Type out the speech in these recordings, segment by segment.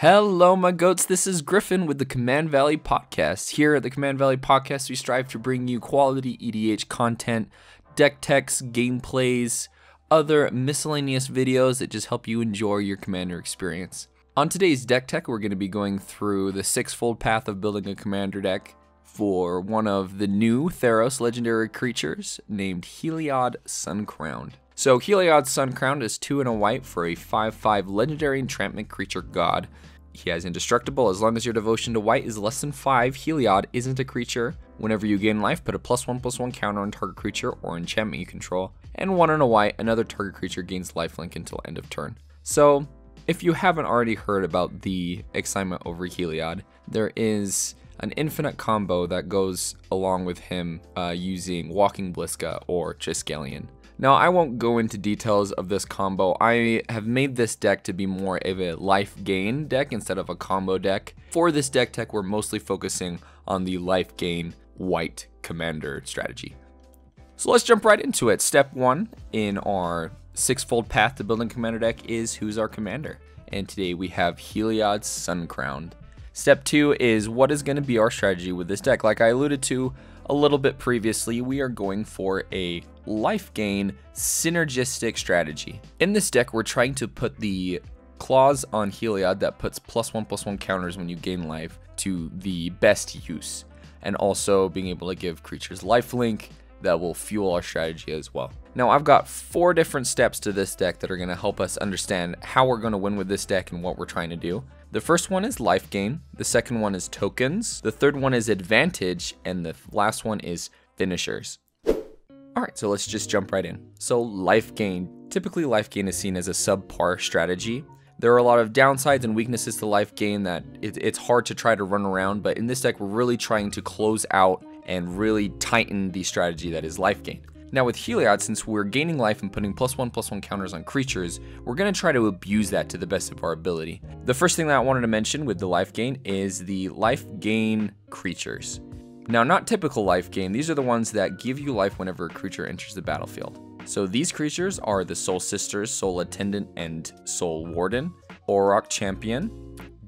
Hello, my goats. This is Griffin with the Command Valley Podcast. Here at the Command Valley Podcast, we strive to bring you quality EDH content, deck techs, gameplays, other miscellaneous videos that just help you enjoy your Commander experience. On today's deck tech, we're going to be going through the six-fold path of building a Commander deck for one of the new Theros legendary creatures named Heliod Suncrowned. So Heliod Suncrowned is 2 and a white for a 5-5 legendary enchantment creature god. He has indestructible as long as your devotion to white is less than 5. Heliod isn't a creature. Whenever you gain life, put a plus 1 plus 1 counter on target creature or enchantment you control. And 1 and a white, another target creature gains lifelink until end of turn. So, if you haven't already heard about the excitement over Heliod, there is an infinite combo that goes along with him uh, using Walking Ballista or Triskelion. Now, I won't go into details of this combo. I have made this deck to be more of a life gain deck instead of a combo deck. For this deck tech, we're mostly focusing on the life gain white commander strategy. So let's jump right into it. Step one in our six-fold path to building commander deck is who's our commander. And today we have Heliod Suncrowned. Step two is what is going to be our strategy with this deck. Like I alluded to a little bit previously, we are going for a life gain synergistic strategy. In this deck, we're trying to put the clause on Heliod that puts plus one plus one counters when you gain life to the best use, and also being able to give creatures lifelink that will fuel our strategy as well. Now I've got four different steps to this deck that are going to help us understand how we're going to win with this deck and what we're trying to do. The first one is life gain, the second one is tokens, the third one is advantage, and the last one is finishers. Alright, so let's just jump right in. So life gain, typically life gain is seen as a subpar strategy. There are a lot of downsides and weaknesses to life gain that it, it's hard to try to run around, but in this deck we're really trying to close out and really tighten the strategy that is life gain. Now with Heliod, since we're gaining life and putting plus one plus one counters on creatures, we're going to try to abuse that to the best of our ability. The first thing that I wanted to mention with the life gain is the life gain creatures. Now not typical life gain, these are the ones that give you life whenever a creature enters the battlefield. So these creatures are the Soul Sisters, Soul Attendant, and Soul Warden, Auriok Champion,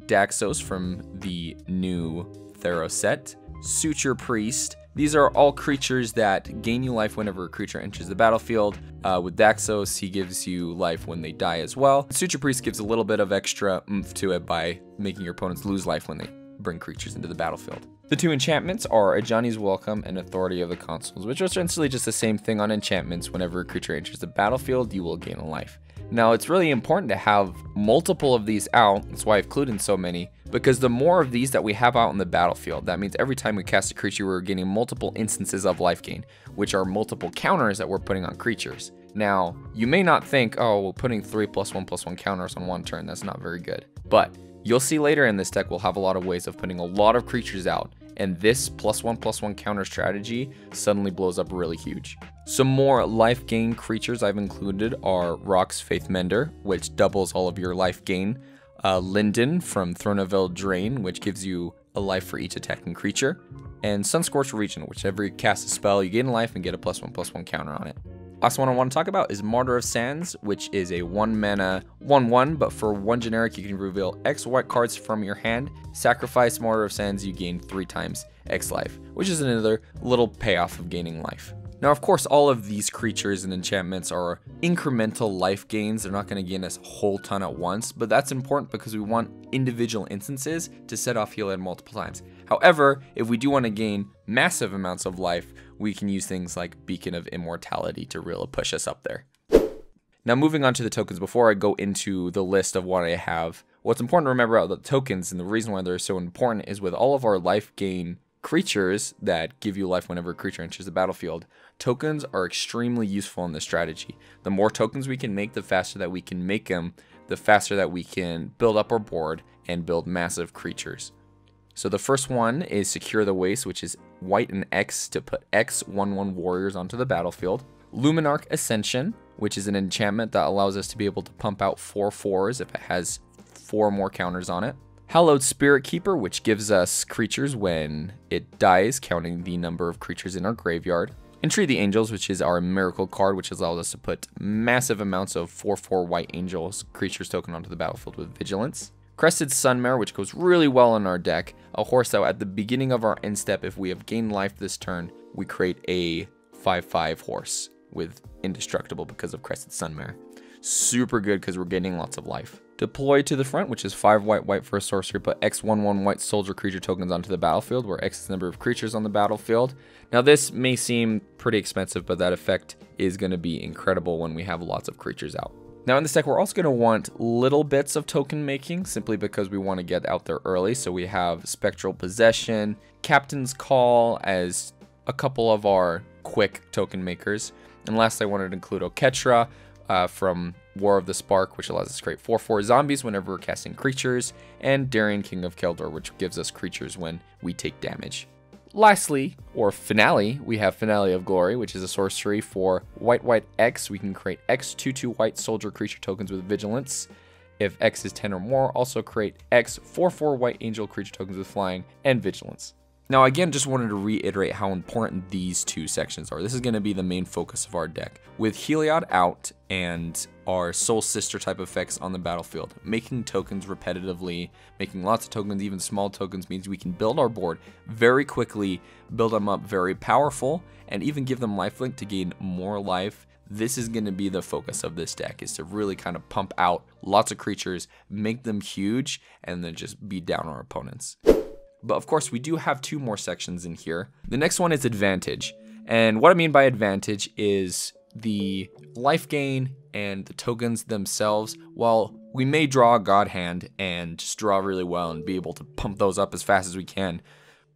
Daxos from the new Theros set, Suture Priest, these are all creatures that gain you life whenever a creature enters the battlefield. Uh, with Daxos, he gives you life when they die as well. Suture Priest gives a little bit of extra oomph to it by making your opponents lose life when they bring creatures into the battlefield. The two enchantments are Ajani's Welcome and Authority of the Consuls, which are essentially just the same thing on enchantments. Whenever a creature enters the battlefield, you will gain a life. Now, it's really important to have multiple of these out, that's why I've included so many, because the more of these that we have out on the battlefield, that means every time we cast a creature, we're getting multiple instances of life gain, which are multiple counters that we're putting on creatures. Now, you may not think, oh, well, putting 3 plus 1 plus 1 counters on one turn, that's not very good. But you'll see later in this deck, we'll have a lot of ways of putting a lot of creatures out, and this plus 1 plus 1 counter strategy suddenly blows up really huge. Some more life gain creatures I've included are Rhox Faithmender, which doubles all of your life gain. Uh, Linden from Throne of Eldraine, which gives you a life for each attacking creature. And Sunscorch Regent, whichever you cast a spell, you gain life and get a plus one plus one counter on it. Last one I want to talk about is Martyr of Sands, which is a 1 mana 1 1, but for one generic, you can reveal X white cards from your hand. Sacrifice Martyr of Sands, you gain 3 times X life, which is another little payoff of gaining life. Now, of course, all of these creatures and enchantments are incremental life gains. They're not going to gain us a whole ton at once, but that's important because we want individual instances to set off Heliod multiple times. However, if we do want to gain massive amounts of life, we can use things like Beacon of Immortality to really push us up there. Now, moving on to the tokens, before I go into the list of what I have, what's important to remember about the tokens and the reason why they're so important is with all of our life gain creatures that give you life whenever a creature enters the battlefield, tokens are extremely useful in this strategy. The more tokens we can make, the faster that we can make them, the faster that we can build up our board and build massive creatures. So the first one is Secure the Waste, which is white and X to put X 1-1 warriors onto the battlefield. Luminarch Ascension, which is an enchantment that allows us to be able to pump out four fours if it has 4 more counters on it. Hallowed Spirit Keeper, which gives us creatures when it dies, counting the number of creatures in our graveyard. Entreat the Angels, which is our Miracle card, which allows us to put massive amounts of 4-4 White Angels creatures token onto the battlefield with Vigilance. Crested Sunmare, which goes really well in our deck. A horse that at the beginning of our end step, if we have gained life this turn, we create a 5-5 horse with indestructible because of Crested Sunmare. Super good because we're getting lots of life. Deploy to the front, which is 5 white white for a sorcery, put X 1 1 white soldier creature tokens onto the battlefield, where X is the number of creatures on the battlefield. Now, this may seem pretty expensive, but that effect is going to be incredible when we have lots of creatures out. Now in this deck, we're also going to want little bits of token making simply because we want to get out there early. So we have Spectral Procession, Captain's Call as a couple of our quick token makers. And lastly, I wanted to include Oketra uh, from War of the Spark, which allows us to create 4-4 zombies whenever we're casting creatures, and Darien King of Kjeldor, which gives us creatures when we take damage. Lastly, or finale, we have Finale of Glory, which is a sorcery for white white X. We can create X 2 2 white soldier creature tokens with vigilance. If X is 10 or more, also create X 4 4 white angel creature tokens with flying and vigilance. Now again, just wanted to reiterate how important these two sections are. This is going to be the main focus of our deck. With Heliod out and our Soul Sister type effects on the battlefield, making tokens repetitively, making lots of tokens, even small tokens, means we can build our board very quickly, build them up very powerful, and even give them lifelink to gain more life this is going to be the focus of this deck is to really kind of pump out lots of creatures make them huge and then just beat down our opponents but of course, we do have two more sections in here. The next one is advantage. And what I mean by advantage is the life gain and the tokens themselves. While we may draw a God Hand and just draw really well and be able to pump those up as fast as we can,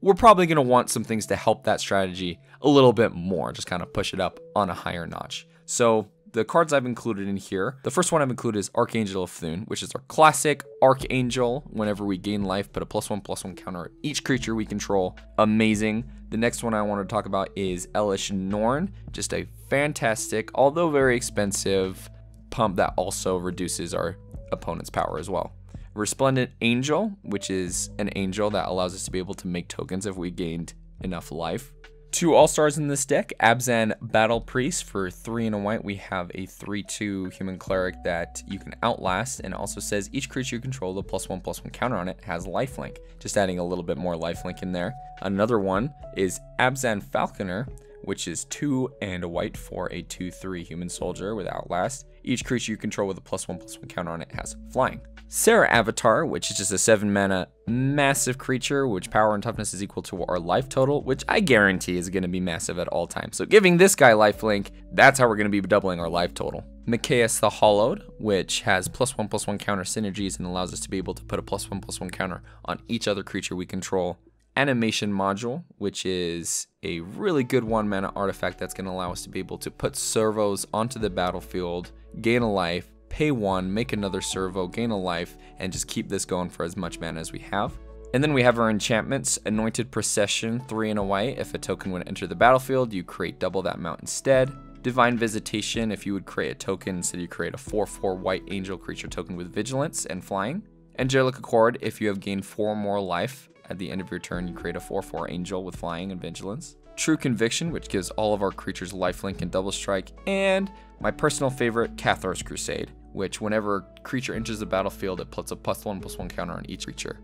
we're probably going to want some things to help that strategy a little bit more, just kind of push it up on a higher notch. So the cards I've included in here, the first one I've included is Archangel of Thune, which is our classic Archangel. Whenever we gain life, put a plus one, plus one counter on each creature we control. Amazing. The next one I want to talk about is Elesh Norn, just a fantastic, although very expensive, pump that also reduces our opponent's power as well. Resplendent Angel, which is an angel that allows us to be able to make tokens if we gained enough life. Two all-stars in this deck, Abzan Battle Priest. For three and a white, we have a 3-2 human cleric that you can outlast, and also says each creature you control, the plus one plus one counter on it, has lifelink. Just adding a little bit more lifelink in there. Another one is Abzan Falconer, which is two and a white for a 2-3 human soldier with outlast. Each creature you control with a plus one plus one counter on it has flying. Serra Avatar, which is just a 7 mana massive creature, which power and toughness is equal to our life total, which I guarantee is going to be massive at all times. So giving this guy lifelink, that's how we're going to be doubling our life total. Mikaeus the Hollowed, which has plus 1 plus 1 counter synergies and allows us to be able to put a plus 1 plus 1 counter on each other creature we control. Animation Module, which is a really good 1 mana artifact that's going to allow us to be able to put servos onto the battlefield, gain a life, pay one, make another servo, gain a life, and just keep this going for as much mana as we have. And then we have our enchantments, Anointed Procession, 3 and a white. If a token would enter the battlefield, you create double that amount instead. Divine Visitation, if you would create a token, instead you create a 4-4 white angel creature token with vigilance and flying. Angelic Accord, if you have gained 4 more life, at the end of your turn you create a 4-4 angel with flying and vigilance. True Conviction, which gives all of our creatures lifelink and double strike. And my personal favorite, Cathars Crusade, which whenever a creature enters the battlefield, it puts a plus one plus one counter on each creature.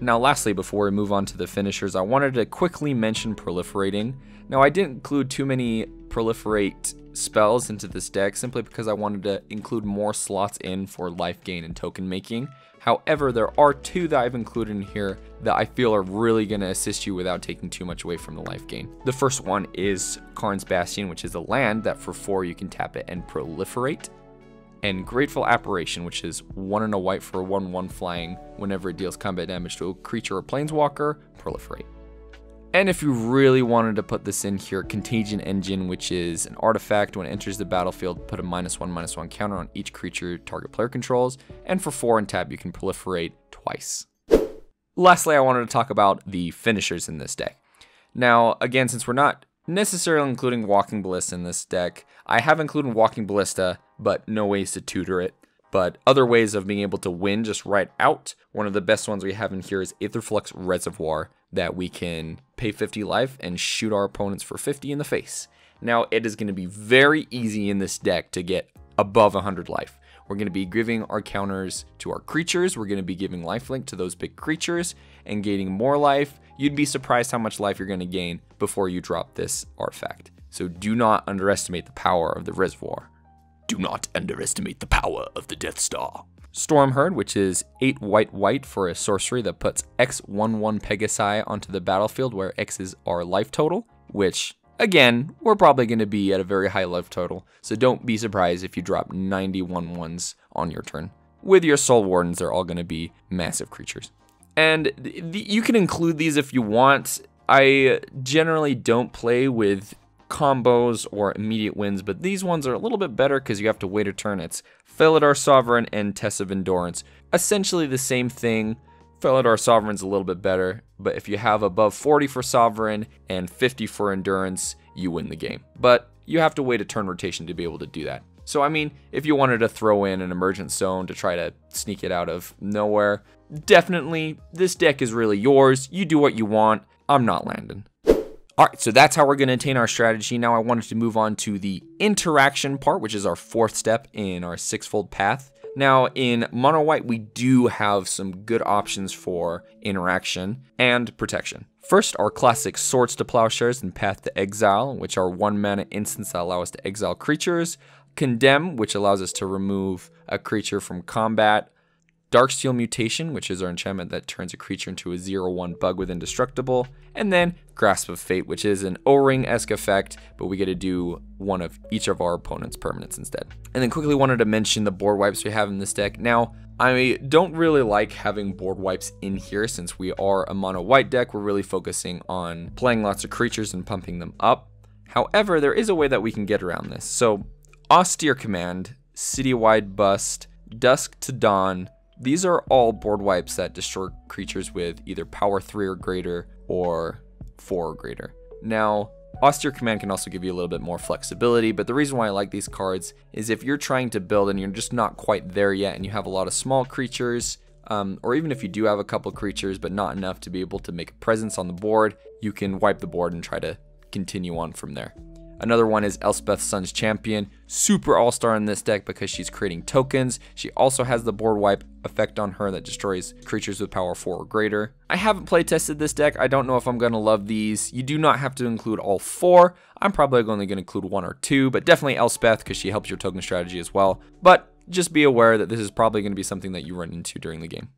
Now lastly, before we move on to the finishers, I wanted to quickly mention proliferating. Now I didn't include too many proliferate spells into this deck simply because I wanted to include more slots in for life gain and token making. However, there are two that I've included in here that I feel are really going to assist you without taking too much away from the life gain. The first one is Karn's Bastion, which is a land that for four you can tap it and proliferate and Grateful Apparition, which is 1 and a white for a 1 1 flying whenever it deals combat damage to a creature or planeswalker, proliferate. And if you really wanted to put this in here, Contagion Engine, which is an artifact when it enters the battlefield, put a minus one, minus one counter on each creature target player controls, and for four and tap, you can proliferate twice. Lastly, I wanted to talk about the finishers in this deck. Now, again, since we're not necessarily including Walking Ballista in this deck, I have included Walking Ballista but no ways to tutor it. But other ways of being able to win just right out. One of the best ones we have in here is Aetherflux Reservoir that we can pay 50 life and shoot our opponents for 50 in the face. Now, it is going to be very easy in this deck to get above 100 life. We're going to be giving our counters to our creatures. We're going to be giving lifelink to those big creatures and gaining more life. You'd be surprised how much life you're going to gain before you drop this artifact. So do not underestimate the power of the reservoir. Do not underestimate the power of the Death Star. Storm Herd, which is 8 white white for a sorcery that puts X 1 1 Pegasi onto the battlefield, where X is our life total, which, again, we're probably going to be at a very high life total, so don't be surprised if you drop 91 ones on your turn. With your Soul Wardens, they're all going to be massive creatures. And you can include these if you want. I generally don't play with combos or immediate wins, but these ones are a little bit better because you have to wait a turn. It's Felidar Sovereign and Test of Endurance. Essentially the same thing. Felidar Sovereign's a little bit better, but if you have above 40 for Sovereign and 50 for Endurance, you win the game. But you have to wait a turn rotation to be able to do that. So, I mean, if you wanted to throw in an Emergence Zone to try to sneak it out of nowhere, definitely this deck is really yours. You do what you want. I'm not landing. All right, so that's how we're going to attain our strategy. Now I wanted to move on to the interaction part, which is our fourth step in our six-fold path. Now in mono white, we do have some good options for interaction and protection. First, our classic Swords to Plowshares and Path to Exile, which are one mana instants that allow us to exile creatures. Condemn, which allows us to remove a creature from combat. Darksteel Mutation, which is our enchantment that turns a creature into a 0-1 bug with indestructible, and then Grasp of Fate, which is an O-Ring-esque effect, but we get to do one of each of our opponent's permanents instead. And then quickly wanted to mention the board wipes we have in this deck. Now, I don't really like having board wipes in here since we are a mono white deck. We're really focusing on playing lots of creatures and pumping them up. However, there is a way that we can get around this. So, Austere Command, Citywide Bust, Dusk to Dawn, these are all board wipes that destroy creatures with either power 3 or greater or 4 or greater. Now, Austere Command can also give you a little bit more flexibility, but the reason why I like these cards is if you're trying to build and you're just not quite there yet and you have a lot of small creatures, um, or even if you do have a couple creatures but not enough to be able to make a presence on the board, you can wipe the board and try to continue on from there. Another one is Elspeth Sun's Champion, super all-star in this deck because she's creating tokens. She also has the board wipe effect on her that destroys creatures with power 4 or greater. I haven't play tested this deck. I don't know if I'm going to love these. You do not have to include all four. I'm probably only going to include one or two, but definitely Elspeth because she helps your token strategy as well. But just be aware that this is probably going to be something that you run into during the game.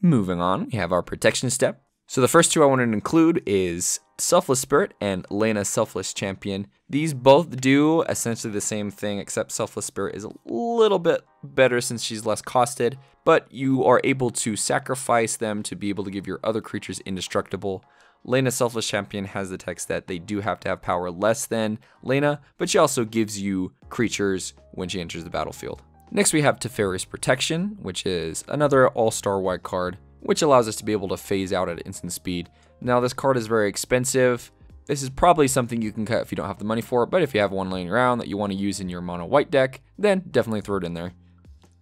Moving on, we have our protection step. So the first two I wanted to include is Selfless Spirit and Lena Selfless Champion. These both do essentially the same thing, except Selfless Spirit is a little bit better since she's less costed, but you are able to sacrifice them to be able to give your other creatures indestructible. Lena Selfless Champion has the text that they do have to have power less than Lena, but she also gives you creatures when she enters the battlefield. Next we have Teferi's Protection, which is another all-star white card, which allows us to be able to phase out at instant speed. Now this card is very expensive, this is probably something you can cut if you don't have the money for it, but if you have one laying around that you want to use in your mono white deck, then definitely throw it in there.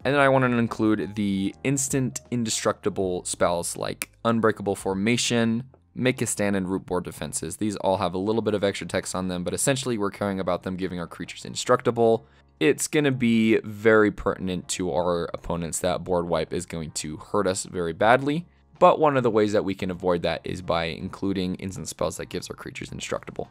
And then I want to include the instant indestructible spells like Unbreakable Formation, Make a Stand, and Rootborn Defenses. These all have a little bit of extra text on them, but essentially we're caring about them giving our creatures indestructible. It's going to be very pertinent to our opponents that board wipe is going to hurt us very badly. But one of the ways that we can avoid that is by including instant spells that gives our creatures indestructible.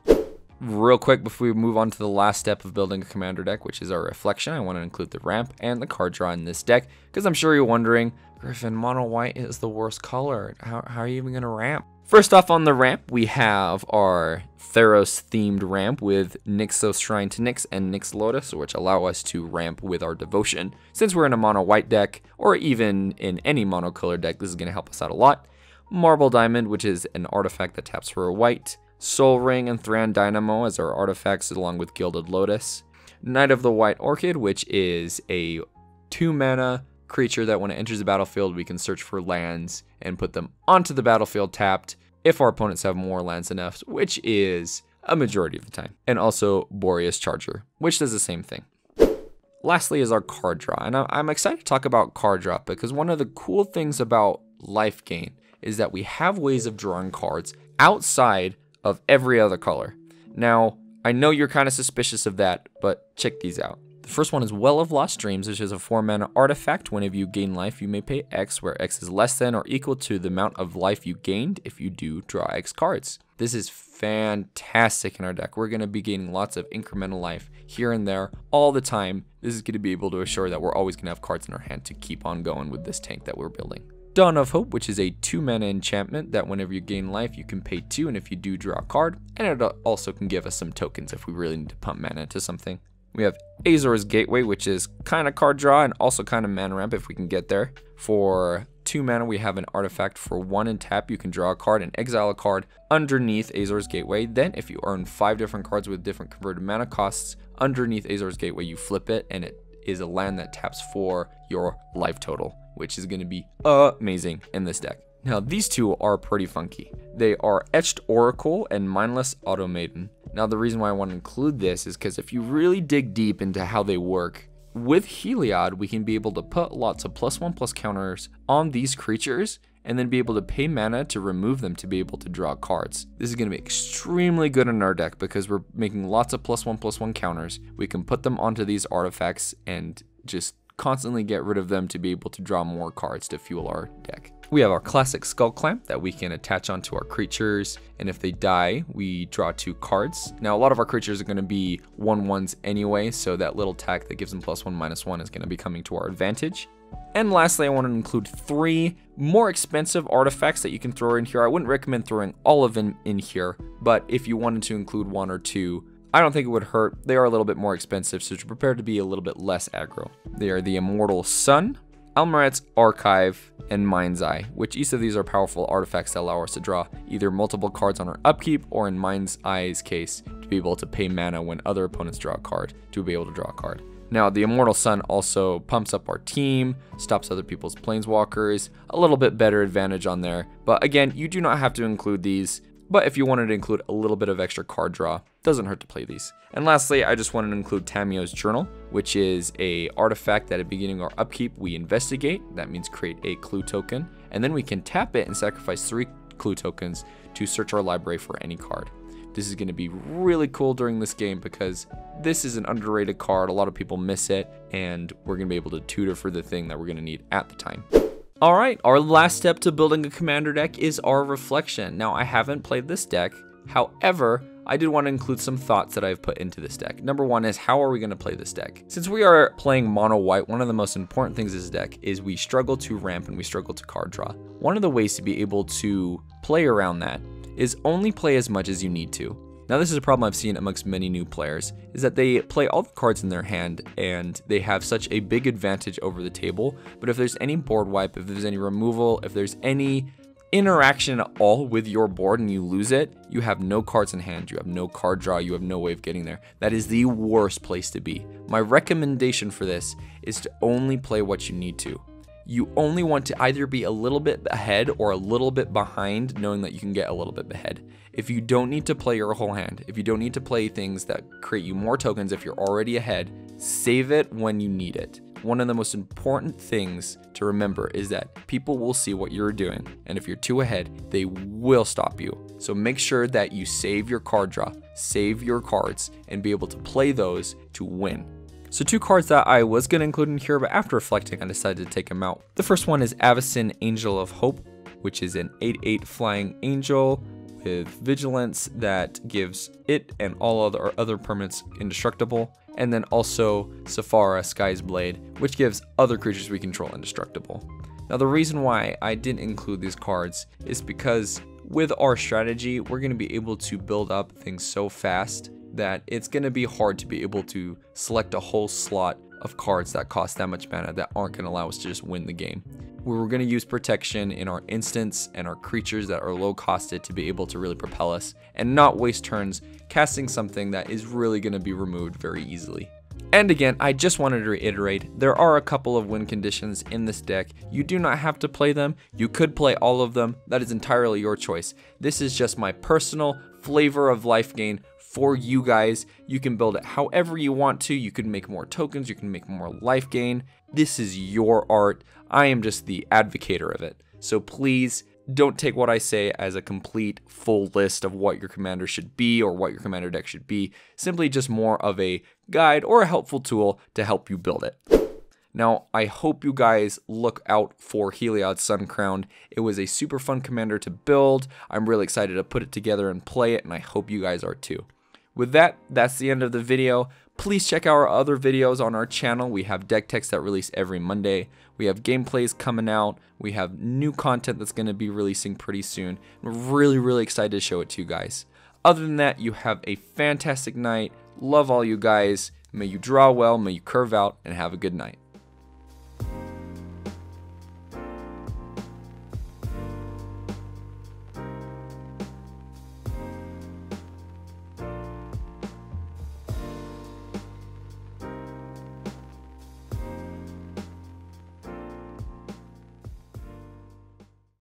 Real quick before we move on to the last step of building a commander deck, which is our reflection, I want to include the ramp and the card draw in this deck, because I'm sure you're wondering, Griffin, mono white is the worst color. How, how are you even going to ramp? First off on the ramp, we have our Theros themed ramp with Nykthos Shrine to Nyx and Nyx Lotus, which allow us to ramp with our devotion. Since we're in a mono white deck, or even in any monocolor deck, this is going to help us out a lot. Marble Diamond, which is an artifact that taps for a white. Sol Ring and Thran Dynamo as our artifacts along with Gilded Lotus. Knight of the White Orchid, which is a 2 mana creature that when it enters the battlefield, we can search for lands and put them onto the battlefield tapped if our opponents have more lands than us, which is a majority of the time. And also Boreas Charger, which does the same thing. Lastly is our card draw, and I'm excited to talk about card draw because one of the cool things about life gain is that we have ways of drawing cards outside of every other color. Now, I know you're kind of suspicious of that, but check these out. The first one is Well of Lost Dreams, which is a 4 mana artifact. Whenever you gain life, you may pay X, where X is less than or equal to the amount of life you gained if you do draw X cards. This is fantastic in our deck. We're going to be gaining lots of incremental life here and there all the time. This is going to be able to assure that we're always going to have cards in our hand to keep on going with this tank that we're building. Dawn of Hope, which is a 2 mana enchantment that whenever you gain life, you can pay 2, and if you do, draw a card. And it also can give us some tokens if we really need to pump mana into something. We have Azor's Gateway, which is kind of card draw and also kind of mana ramp if we can get there. For 2 mana, we have an artifact. For 1 and tap, you can draw a card and exile a card underneath Azor's Gateway. Then, if you earn 5 different cards with different converted mana costs underneath Azor's Gateway, you flip it and it is a land that taps for your life total, which is going to be amazing in this deck. Now, these two are pretty funky. They are Etched Oracle and Mindless Automaton. Now, the reason why I want to include this is because if you really dig deep into how they work, with Heliod, we can be able to put lots of plus one plus counters on these creatures and then be able to pay mana to remove them to be able to draw cards. This is going to be extremely good in our deck because we're making lots of plus one plus one counters. We can put them onto these artifacts and just constantly get rid of them to be able to draw more cards to fuel our deck. We have our classic skull clamp that we can attach onto our creatures, and if they die, we draw two cards. Now, a lot of our creatures are going to be 1-1s anyway, so that little tack that gives them plus 1, minus 1 is going to be coming to our advantage. And lastly, I want to include three more expensive artifacts that you can throw in here. I wouldn't recommend throwing all of them in here, but if you wanted to include one or two, I don't think it would hurt. They are a little bit more expensive, so you're to be a little bit less aggro. They are the Immortal Sun, Alhammarret's Archive, and Mind's Eye, which each of these are powerful artifacts that allow us to draw either multiple cards on our upkeep or in Mind's Eye's case, to be able to pay mana when other opponents draw a card, to be able to draw a card. Now, the Immortal Sun also pumps up our team, stops other people's planeswalkers, a little bit better advantage on there. But again, you do not have to include these. But if you wanted to include a little bit of extra card draw, doesn't hurt to play these. And lastly, I just wanted to include Tamiyo's Journal, which is a artifact that at beginning our upkeep we investigate. That means create a clue token, and then we can tap it and sacrifice three clue tokens to search our library for any card. This is going to be really cool during this game because this is an underrated card. A lot of people miss it, and we're going to be able to tutor for the thing that we're going to need at the time. All right, our last step to building a commander deck is our reflection. Now, I haven't played this deck. However, I did want to include some thoughts that I've put into this deck. Number one is how are we going to play this deck? Since we are playing mono white, one of the most important things this deck is we struggle to ramp and we struggle to card draw. One of the ways to be able to play around that is only play as much as you need to. Now this is a problem I've seen amongst many new players, is that they play all the cards in their hand and they have such a big advantage over the table, but if there's any board wipe, if there's any removal, if there's any interaction at all with your board and you lose it, you have no cards in hand, you have no card draw, you have no way of getting there. That is the worst place to be. My recommendation for this is to only play what you need to you only want to either be a little bit ahead or a little bit behind, knowing that you can get a little bit ahead. If you don't need to play your whole hand, if you don't need to play things that create you more tokens if you're already ahead, save it when you need it. One of the most important things to remember is that people will see what you're doing, and if you're too ahead, they will stop you. So make sure that you save your card draw, save your cards, and be able to play those to win. So two cards that I was going to include in here, but after reflecting, I decided to take them out. The first one is Avacyn Angel of Hope, which is an 8-8 flying angel with vigilance that gives it and all other other permanents indestructible. And then also Sephara Sky's Blade, which gives other creatures we control indestructible. Now the reason why I didn't include these cards is because with our strategy, we're going to be able to build up things so fast that it's going to be hard to be able to select a whole slot of cards that cost that much mana that aren't going to allow us to just win the game. We're going to use protection in our instants and our creatures that are low costed to be able to really propel us and not waste turns casting something that is really going to be removed very easily. And again, I just wanted to reiterate, there are a couple of win conditions in this deck. You do not have to play them. You could play all of them. That is entirely your choice. This is just my personal flavor of life gain for you guys. You can build it however you want to. You can make more tokens, you can make more life gain. This is your art. I am just the advocator of it. So please don't take what I say as a complete full list of what your commander should be or what your commander deck should be. Simply just more of a guide or a helpful tool to help you build it. Now, I hope you guys look out for Heliod Suncrown. It was a super fun commander to build. I'm really excited to put it together and play it, and I hope you guys are too. With that, that's the end of the video. Please check out our other videos on our channel. We have deck techs that release every Monday. We have gameplays coming out. We have new content that's going to be releasing pretty soon. We're really, really excited to show it to you guys. Other than that, you have a fantastic night. Love all you guys. May you draw well, may you curve out, and have a good night.